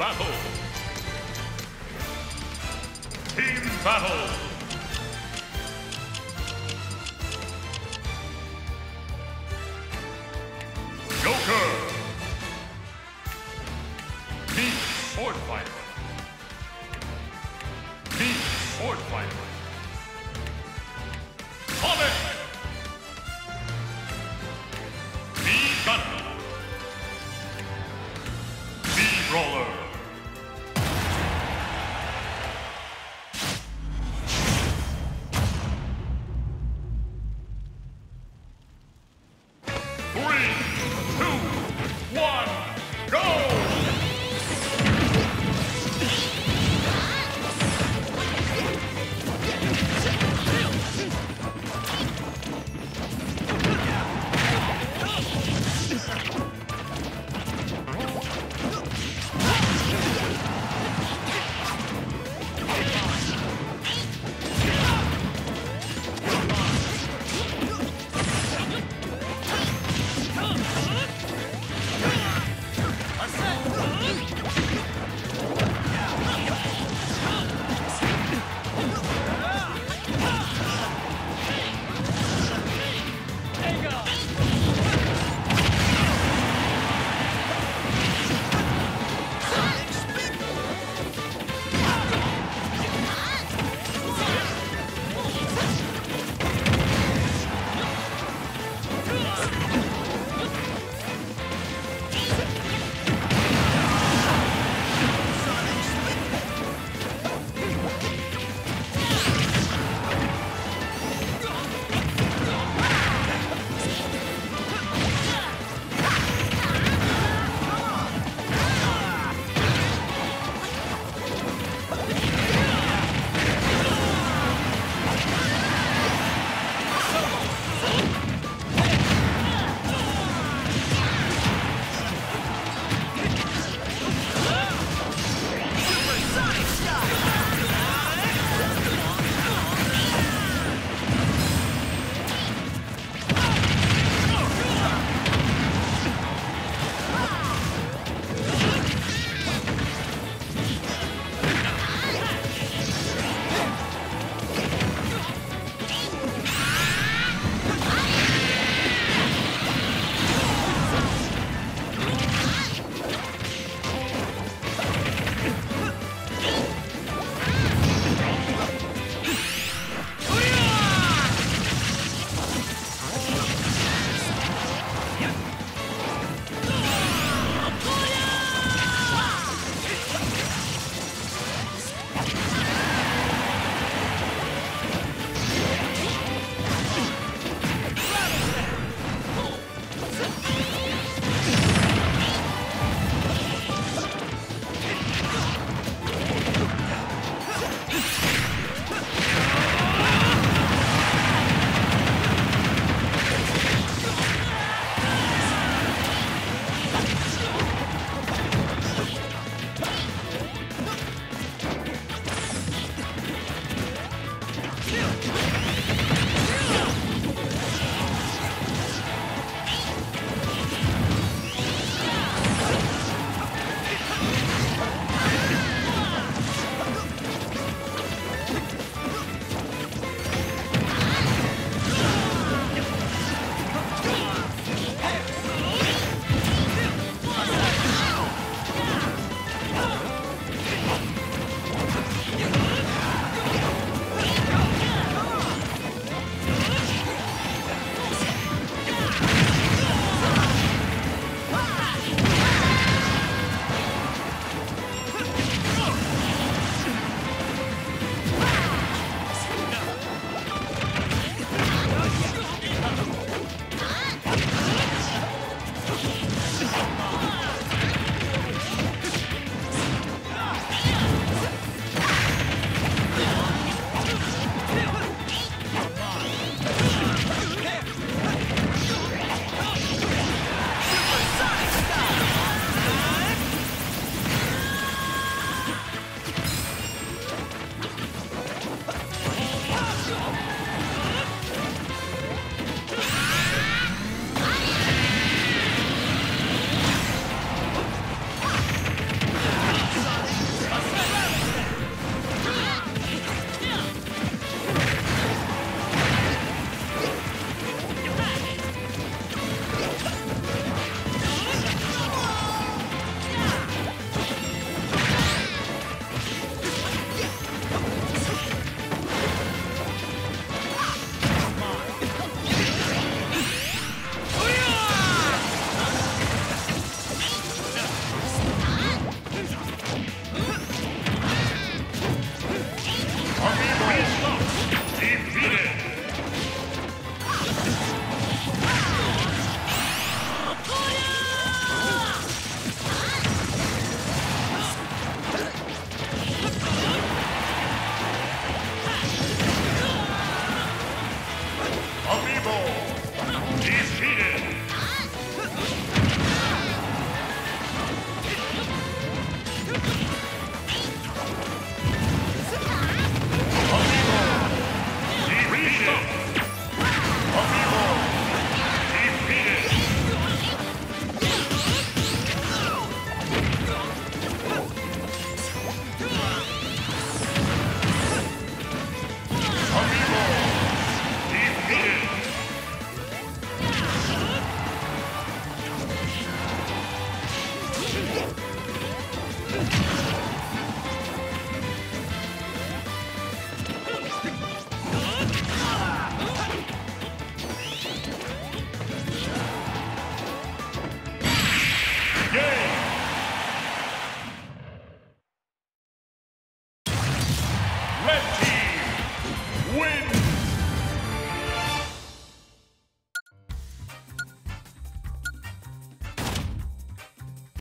battle. Team battle. Joker. Beat Sword Fighter. Table.